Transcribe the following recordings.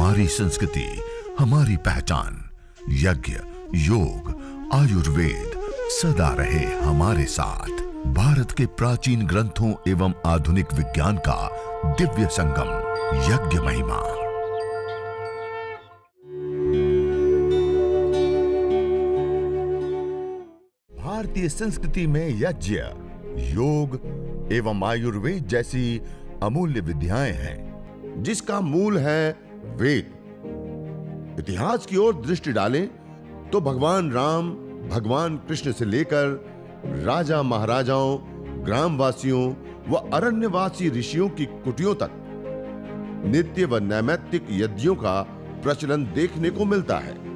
हमारी संस्कृति, हमारी पहचान, यज्ञ, योग, आयुर्वेद सदा रहे हमारे साथ। भारत के प्राचीन ग्रंथों एवं आधुनिक विज्ञान का दिव्य संगम, यज्ञ महिमा। भारतीय संस्कृति में यज्ञ, योग एवं आयुर्वेद जैसी अमूल्य विद्याएँ हैं, जिसका मूल है वेद। इतिहास की ओर दृष्टि डालें तो भगवान राम, भगवान कृष्ण से लेकर राजा महाराजाओं, ग्रामवासियों व अरण्यवासी ऋषियों की कुटियों तक नित्य व नैमित्तिक यज्ञों का प्रचलन देखने को मिलता है।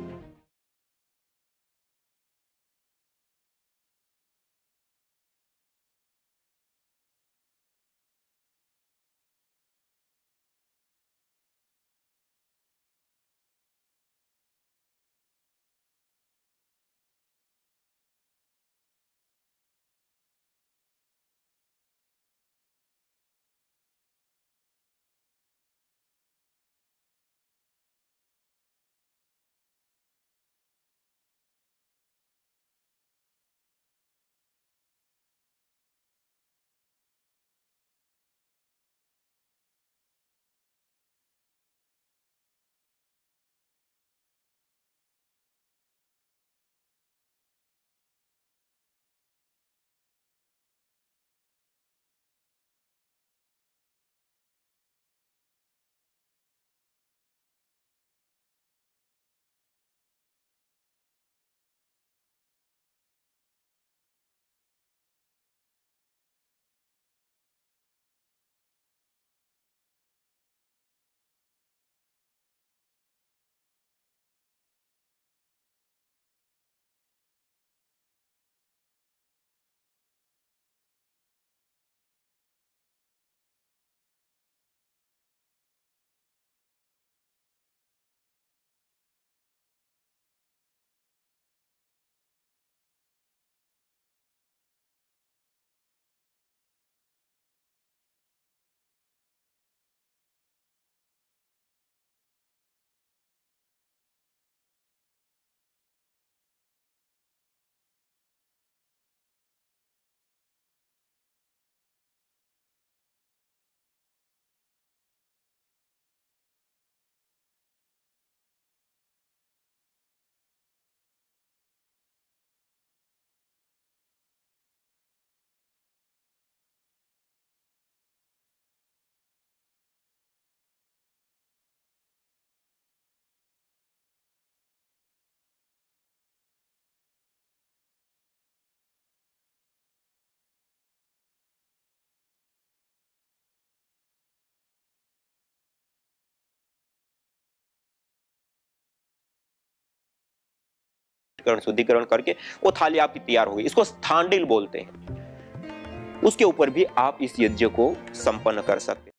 शुद्धिकरण शुद्धिकरण करके वो थाली आपकी तैयार होगी इसको स्थांडिल बोलते हैं। उसके ऊपर भी आप इस यज्ञ को संपन्न कर सकते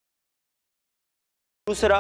दूसरा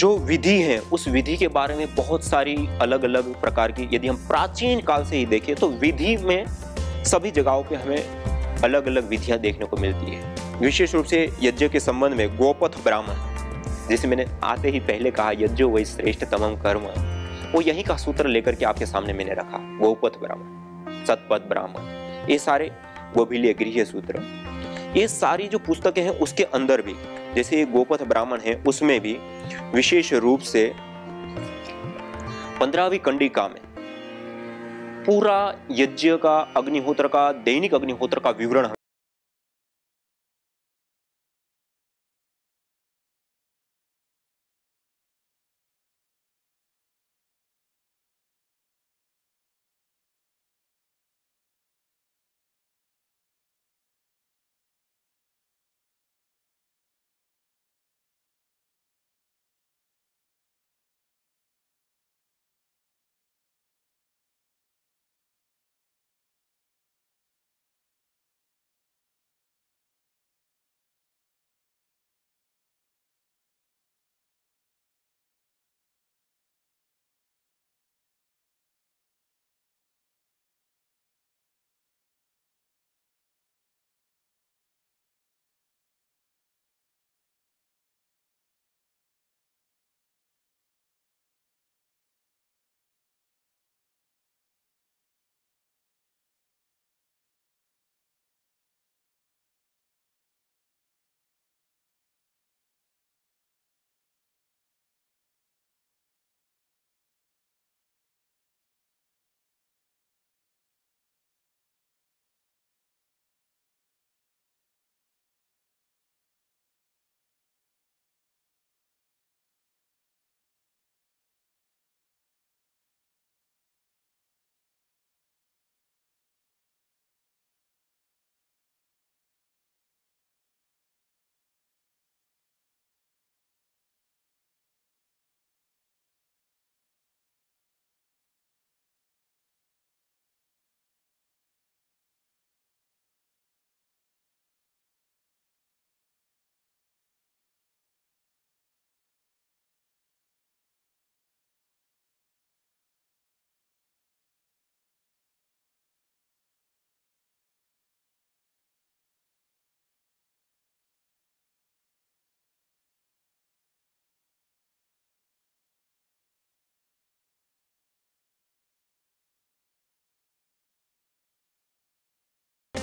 जो विधि है, उस विधि के बारे में बहुत सारी अलग अलग प्रकार की, यदि हम प्राचीन काल से ही देखें तो विधि में सभी जगहों पे हमें अलग अलग विधियाँ देखने को मिलती है। विशेष रूप से यज्ञ के संबंध में गोपथ ब्राह्मण, जिसे मैंने आते ही पहले कहा, यज्ञ वही श्रेष्ठ तमम कर्म, वो यही का सूत्र लेकर के आपके सामने मैंने रखा, गोपथ ब्राह्मण, सतपथ ब्राह्मण, ये सारे गोभिलीय गृह सूत्र। ये सारी जो पुस्तकें हैं उसके अंदर भी, जैसे ये गोपथ ब्राह्मण है, उसमें भी विशेष रूप से पंद्रहवीं कंडिका में पूरा यज्ञ का, अग्निहोत्र का, दैनिक अग्निहोत्र का विवरण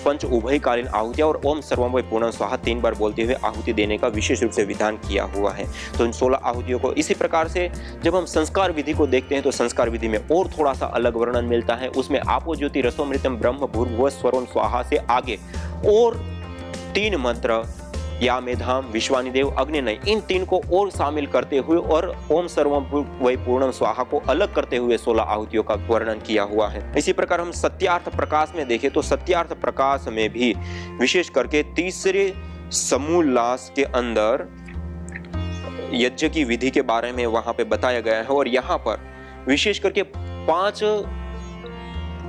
पंच उभयकालीन आहुतियाँ और ओम सर्वमय पूर्ण स्वाहा तीन बार बोलते हुए आहुति देने का विशेष रूप से विधान किया हुआ है। तो इन सोलह आहुतियों को इसी प्रकार से जब हम संस्कार विधि को देखते हैं तो संस्कार विधि में और थोड़ा सा अलग वर्णन मिलता है। उसमें आपो ज्योति रसोमृतम ब्रह्म भूर्भुव स्वरोम स्वाहा से आगे और तीन मंत्र या मेधाम, विश्वानिदेव, अग्निनय, इन तीन को और शामिल करते हुए और ओम सर्वम वै पूर्णम स्वाहा को अलग करते हुए सोलह आहुतियों का वर्णन किया हुआ है। इसी प्रकार हम सत्यार्थ प्रकाश में देखें तो सत्यार्थ प्रकाश में भी विशेष करके तीसरे समूल्लास के अंदर यज्ञ की विधि के बारे में वहाँ पे बताया गया है और यहाँ पर विशेष करके पाँच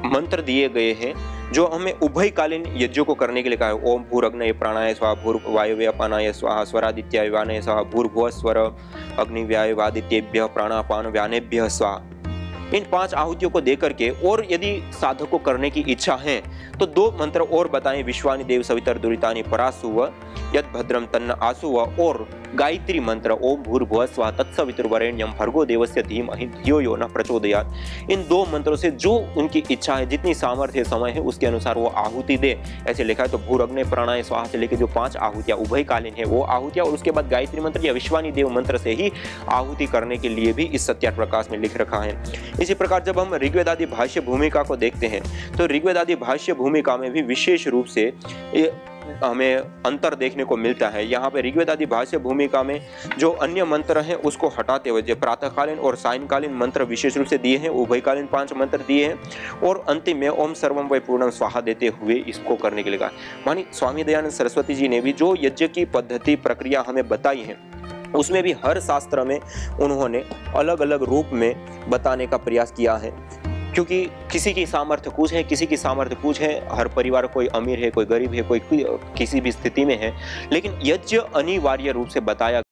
मंत्र दिए गए हैं। जो हमें उभयकालीन यज्ञों को करने के लिए कहा है। ओम भूर अग्नय प्राणाय स्वा भूर वायव्य अपानाय, स्वाहा स्वरादित्य वानय स्वाहा भूर्भुव स्वर अग्नि वादित्येभ्य प्राणापान व्यानेभ्य स्वाहा। इन पाँच आहुतियों को देकर के और यदि साधक को करने की इच्छा है तो दो मंत्र और बताएँ। विश्वानी देव सवितर दुरितानी परासुव, यद भद्रम तन्न आसुव, और गायत्री मंत्र, ओम भूर्भुव स्वा तत्सवितुर्वरेण्यम भर्गो देवस्य धीमहि धियो यो न प्रचोदयात। इन दो मंत्रों से जो उनकी इच्छा है, जितनी सामर्थ्य समय है, उसके अनुसार वो आहुति दे। ऐसे लिखा है तो भूरग्न प्राणाय स्वाहा से लेकर जो पाँच आहुतियाँ उभयकालीन है, वो आहुतियाँ और उसके बाद गायत्री मंत्र या विश्वानी देव मंत्र से ही आहुति करने के लिए भी इस सत्यार प्रकाश में लिख रखा है। इसी प्रकार जब हम ऋग्वेद आदि भाष्य भूमिका को देखते हैं तो ऋग्वेद आदि भाष्य भूमिका में भी विशेष रूप से हमें अंतर देखने को मिलता है। यहाँ पे ऋग्वेद आदि भाष्य भूमिका में जो अन्य मंत्र हैं, उसको हटाते हुए, जो प्रातःकालीन और सायंकालीन मंत्र विशेष रूप से दिए हैं, उभयकालीन पाँच मंत्र दिए हैं, और अंतिम में ओम सर्वम वै पूर्ण स्वाहा देते हुए इसको करने के लिए कहा। मानी स्वामी दयानंद सरस्वती जी ने भी जो यज्ञ की पद्धति प्रक्रिया हमें बताई है उसमें भी हर शास्त्र में उन्होंने अलग अलग रूप में बताने का प्रयास किया है। क्योंकि किसी की सामर्थ्य कुछ है, किसी की सामर्थ्य कुछ है, हर परिवार कोई अमीर है, कोई गरीब है, कोई किसी भी स्थिति में है। लेकिन यज्ञ अनिवार्य रूप से बताया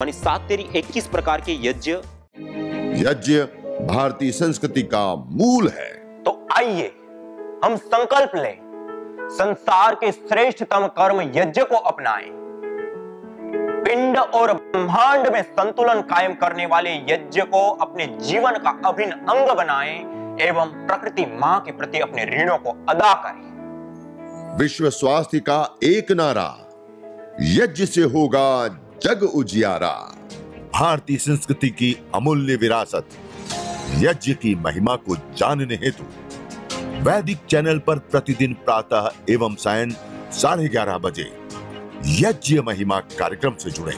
मानी सात तेरी इक्कीस प्रकार के यज्ञ। यज्ञ भारतीय संस्कृति का मूल है। तो आइए हम संकल्प लें संसार के श्रेष्ठतम कर्म यज्ञ को अपनाएँ। पिंड और ब्रह्मांड में संतुलन कायम करने वाले यज्ञ को अपने जीवन का अभिन्न अंग बनाएँ एवं प्रकृति माँ के प्रति अपने ऋणों को अदा करें। विश्व स्वास्थ्य का एक नारा यज्ञ से होगा जग उजियारा। भारतीय संस्कृति की अमूल्य विरासत, यज्ञ की महिमा को जानने हेतु। वैदिक चैनल पर प्रतिदिन प्रातः एवं सायं साढ़े ग्यारह बजे यज्ञ महिमा कार्यक्रम से जुड़े।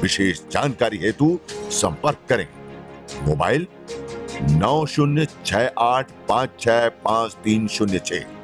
विशेष जानकारी हेतु संपर्क करें। मोबाइल नौ शून्य छह आठ पाँच छह पाँच तीन शून्य छह।